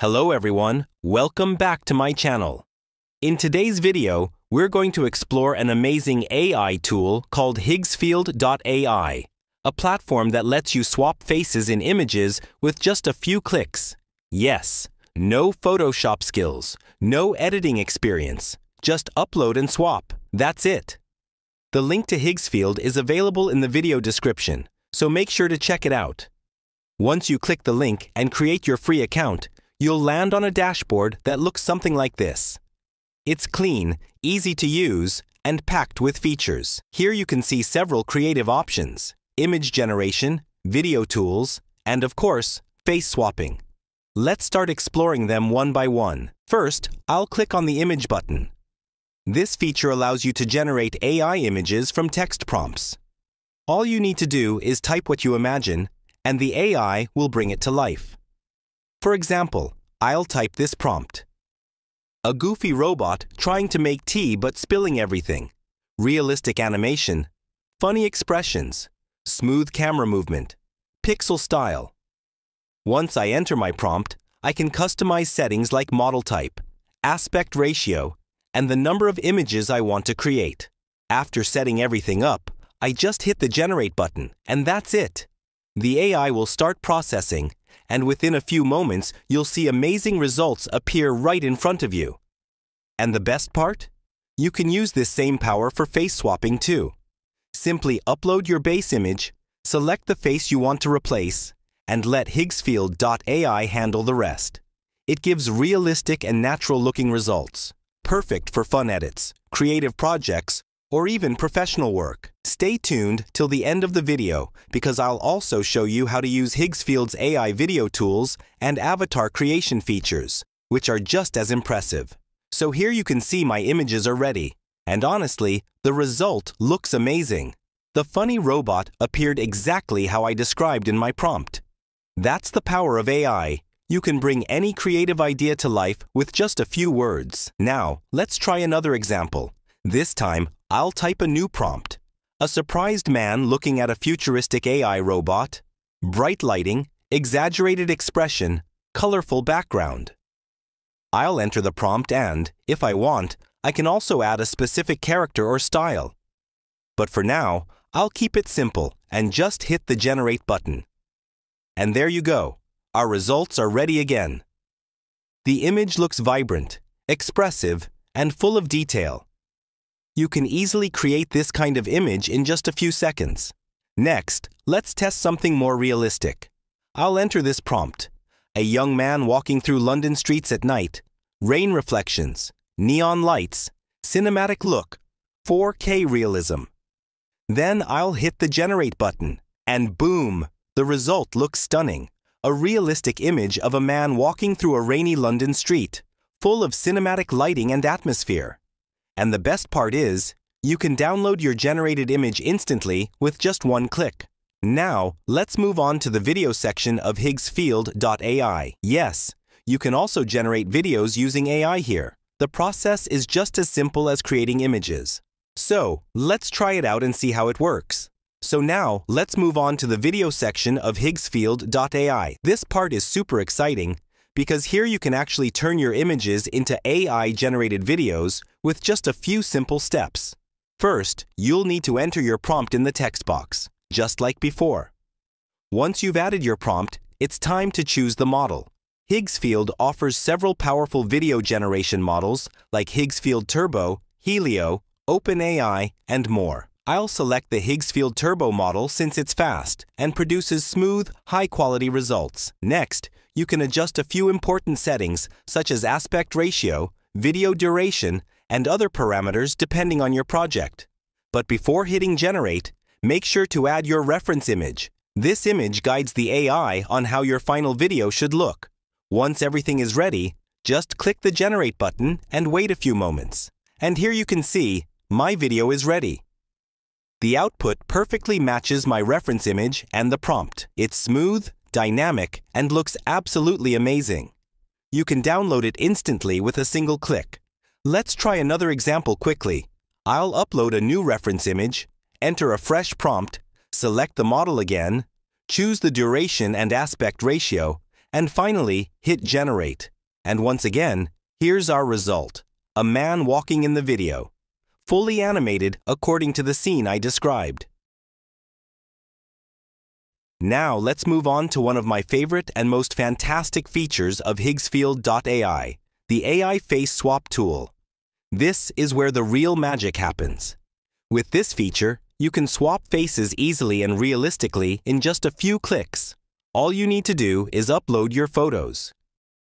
Hello everyone, welcome back to my channel. In today's video, we're going to explore an amazing AI tool called Higgsfield.ai, a platform that lets you swap faces in images with just a few clicks. Yes, no Photoshop skills, no editing experience, just upload and swap. That's it. The link to Higgsfield is available in the video description, so make sure to check it out. Once you click the link and create your free account, you'll land on a dashboard that looks something like this. It's clean, easy to use, and packed with features. Here you can see several creative options, image generation, video tools, and of course, face swapping. Let's start exploring them one by one. First, I'll click on the Image button. This feature allows you to generate AI images from text prompts. All you need to do is type what you imagine, and the AI will bring it to life. For example, I'll type this prompt. A goofy robot trying to make tea but spilling everything. Realistic animation. Funny expressions. Smooth camera movement. Pixel style. Once I enter my prompt, I can customize settings like model type, aspect ratio, and the number of images I want to create. After setting everything up, I just hit the Generate button, and that's it. The AI will start processing and within a few moments, you'll see amazing results appear right in front of you. And the best part? You can use this same power for face swapping too. Simply upload your base image, select the face you want to replace, and let Higgsfield.ai handle the rest. It gives realistic and natural looking results, perfect for fun edits, creative projects, or even professional work. Stay tuned till the end of the video because I'll also show you how to use Higgsfield's AI video tools and avatar creation features, which are just as impressive. So here you can see my images are ready. And honestly, the result looks amazing. The funny robot appeared exactly how I described in my prompt. That's the power of AI. You can bring any creative idea to life with just a few words. Now, let's try another example. This time, I'll type a new prompt. A surprised man looking at a futuristic AI robot, bright lighting, exaggerated expression, colorful background. I'll enter the prompt and, if I want, I can also add a specific character or style. But for now, I'll keep it simple and just hit the Generate button. And there you go. Our results are ready again. The image looks vibrant, expressive, and full of detail. You can easily create this kind of image in just a few seconds. Next, let's test something more realistic. I'll enter this prompt. A young man walking through London streets at night, rain reflections, neon lights, cinematic look, 4K realism. Then I'll hit the Generate button, and boom, the result looks stunning. A realistic image of a man walking through a rainy London street, full of cinematic lighting and atmosphere. And the best part is, you can download your generated image instantly with just one click. Now, let's move on to the video section of Higgsfield.ai. Yes, you can also generate videos using AI here. The process is just as simple as creating images. So, let's try it out and see how it works. So now, let's move on to the video section of Higgsfield.ai. This part is super exciting because here you can actually turn your images into AI-generated videos with just a few simple steps. First, you'll need to enter your prompt in the text box, just like before. Once you've added your prompt, it's time to choose the model. Higgsfield offers several powerful video generation models like Higgsfield Turbo, Hailuo, OpenAI, and more. I'll select the Higgsfield Turbo model since it's fast and produces smooth, high-quality results. Next, you can adjust a few important settings such as aspect ratio, video duration, and other parameters depending on your project. But before hitting Generate, make sure to add your reference image. This image guides the AI on how your final video should look. Once everything is ready, just click the Generate button and wait a few moments. And here you can see, my video is ready. The output perfectly matches my reference image and the prompt. It's smooth, dynamic, and looks absolutely amazing. You can download it instantly with a single click. Let's try another example quickly. I'll upload a new reference image, enter a fresh prompt, select the model again, choose the duration and aspect ratio, And finally, hit Generate. And once again, here's our result. A man walking in the video, fully animated according to the scene I described. Now let's move on to one of my favorite and most fantastic features of Higgsfield.ai, the AI Face Swap tool. This is where the real magic happens. With this feature, you can swap faces easily and realistically in just a few clicks. All you need to do is upload your photos.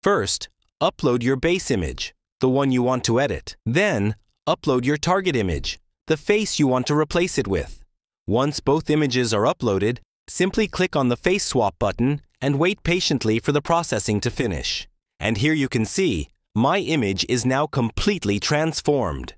First, upload your base image, the one you want to edit. Then, upload your target image, the face you want to replace it with. Once both images are uploaded, Simply click on the Face Swap button and wait patiently for the processing to finish. And here you can see, my image is now completely transformed.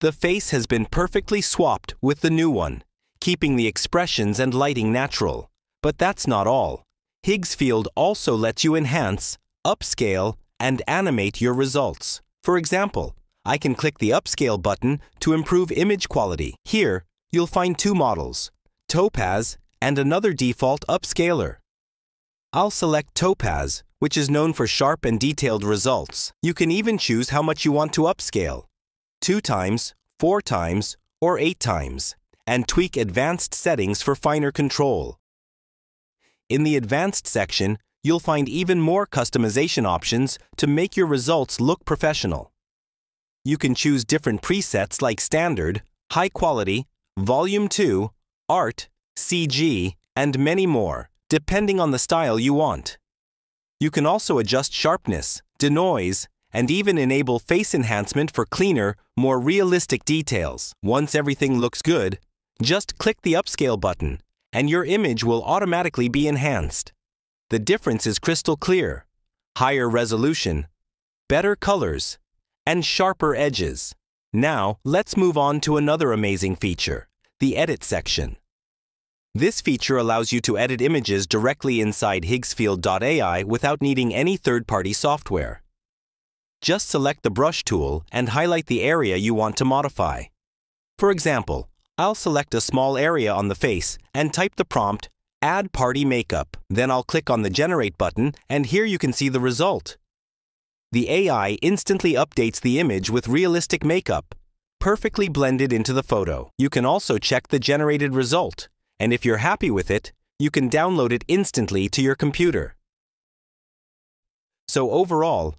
The face has been perfectly swapped with the new one, keeping the expressions and lighting natural. But that's not all. Higgsfield also lets you enhance, upscale, and animate your results. For example, I can click the Upscale button to improve image quality. Here, you'll find two models, Topaz and another default upscaler. I'll select Topaz, which is known for sharp and detailed results. You can even choose how much you want to upscale, 2 times, 4 times, or 8 times, and tweak advanced settings for finer control. In the Advanced section, you'll find even more customization options to make your results look professional. You can choose different presets like Standard, High Quality, Volume 2, Art, CG, and many more, depending on the style you want. You can also adjust sharpness, denoise, and even enable face enhancement for cleaner, more realistic details. Once everything looks good, just click the Upscale button, and your image will automatically be enhanced. The difference is crystal clear, higher resolution, better colors, and sharper edges. Now, let's move on to another amazing feature, the Edit section. This feature allows you to edit images directly inside Higgsfield.ai without needing any third-party software. Just select the brush tool and highlight the area you want to modify. For example, I'll select a small area on the face and type the prompt, Add Party Makeup. Then I'll click on the Generate button and here you can see the result. The AI instantly updates the image with realistic makeup, perfectly blended into the photo. You can also check the generated result and if you're happy with it, you can download it instantly to your computer. So overall,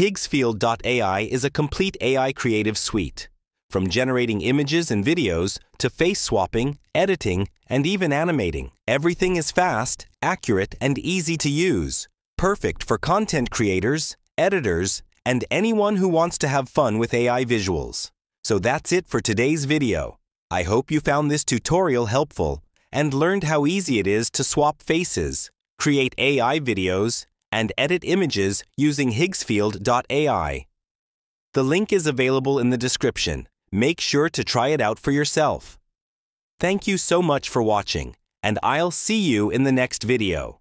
Higgsfield.ai is a complete AI creative suite. From generating images and videos to face swapping, editing, and even animating, everything is fast, accurate, and easy to use. Perfect for content creators, editors, and anyone who wants to have fun with AI visuals. So that's it for today's video. I hope you found this tutorial helpful and learned how easy it is to swap faces, create AI videos, and edit images using Higgsfield.ai. The link is available in the description. Make sure to try it out for yourself. Thank you so much for watching, and I'll see you in the next video.